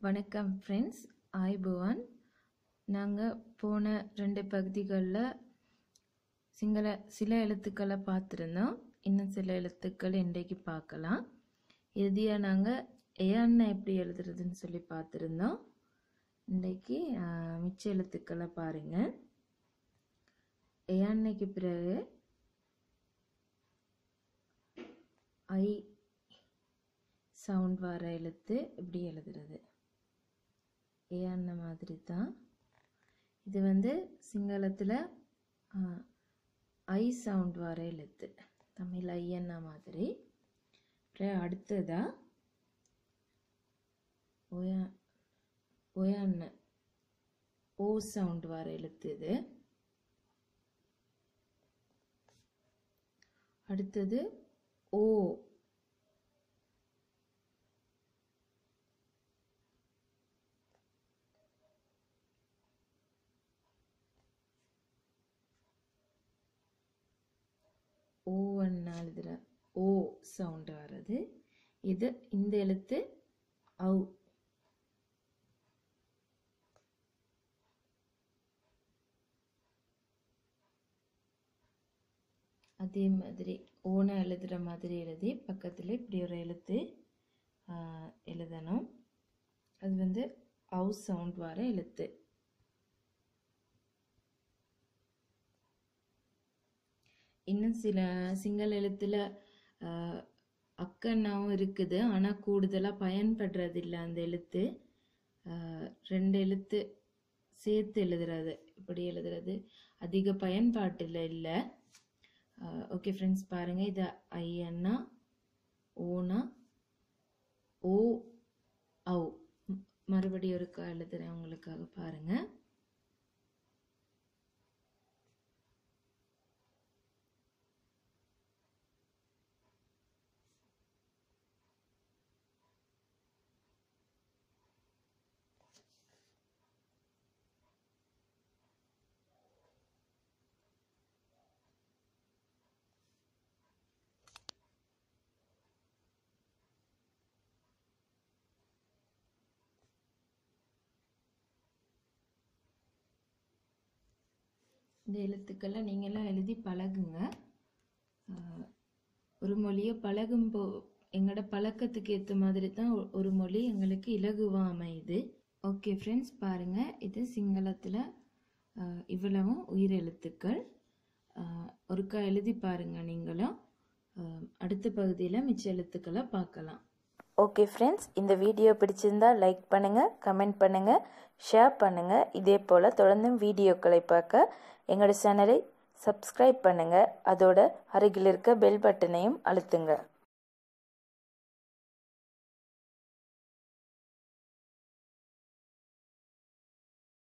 வணக்கம் ஃப்ரெண்ட்ஸ் ஆய்புவான் நாங்கள் போன ரெண்டு பகுதிகளில் சிங்கள சில எழுத்துக்களை பார்த்துருந்தோம். இன்னும் சில எழுத்துக்கள் இன்றைக்கு பார்க்கலாம். இறுதியாக நாங்கள் ஏன்னா எப்படி எழுதுறதுன்னு சொல்லி பார்த்துருந்தோம். இன்றைக்கு மிச்ச எழுத்துக்களை பாருங்கள் ஏன்னைக்கு பிறகு ஐ சவுண்ட் வர எழுத்து இப்படி எழுதுறது. ஏன்ன மாதிரி தான். இது வந்து சிங்களத்தில் ஐ சவுண்ட் வர எழுத்து. தமிழ் ஐயன்னா மாதிரி. அப்புறம் அடுத்ததா ஒயா ஒயான்ன ஓ சவுண்ட் வர எழுத்து இது. அடுத்தது ஓ ஓன்னா எழுதுற ஓ சவுண்ட் வர்றது. இது இந்த எழுத்து ஔ. அதே மாதிரி ஓனை எழுதுகிற மாதிரி எழுதி பக்கத்தில் இப்படி ஒரு எழுத்து எழுதணும். அது வந்து அவு சவுண்ட் வர எழுத்து. இன்னும் சில சிங்கள எழுத்தில் அக்கன்னாவும் இருக்குது. ஆனால் கூடுதலாக பயன்படுறது இல்லை அந்த எழுத்து. ரெண்டு எழுத்து சேர்த்து எழுதுறது இப்படி எழுதுறது. அதிக பயன்பாட்டில் இல்லை. ஓகே ஃப்ரெண்ட்ஸ் பாருங்கள் இது ஐயன்னா ஓனா ஓ ஔ. மறுபடியும் ஒருக்கா எழுதுறேன் உங்களுக்காக பாருங்கள் இந்த எழுத்துக்கள்லாம் நீங்களாம் எழுதி பழகுங்க. ஒரு மொழியை பழகும் போ எங்களோட பழக்கத்துக்கு ஏற்ற மாதிரி தான் ஒரு மொழி எங்களுக்கு இலகுவாக அமையுது. ஓகே ஃப்ரெண்ட்ஸ் பாருங்கள் இது சிங்களத்தில் இவ்வளவும் உயிர் எழுத்துக்கள். ஒருக்கா எழுதி பாருங்கள் நீங்களும். அடுத்த பகுதியில் மிச்ச எழுத்துக்களை பார்க்கலாம். ஓகே ஃப்ரெண்ட்ஸ் இந்த வீடியோ பிடிச்சிருந்தா லைக் பண்ணுங்கள் கமெண்ட் பண்ணுங்கள் ஷேர் பண்ணுங்கள் இதே போல் தொடர்ந்தும் வீடியோக்களை பார்க்க எங்களோட சேனலை சப்ஸ்கிரைப் பண்ணுங்கள் அதோட அருகில் இருக்க பெல் பட்டனையும் அழுத்துங்க.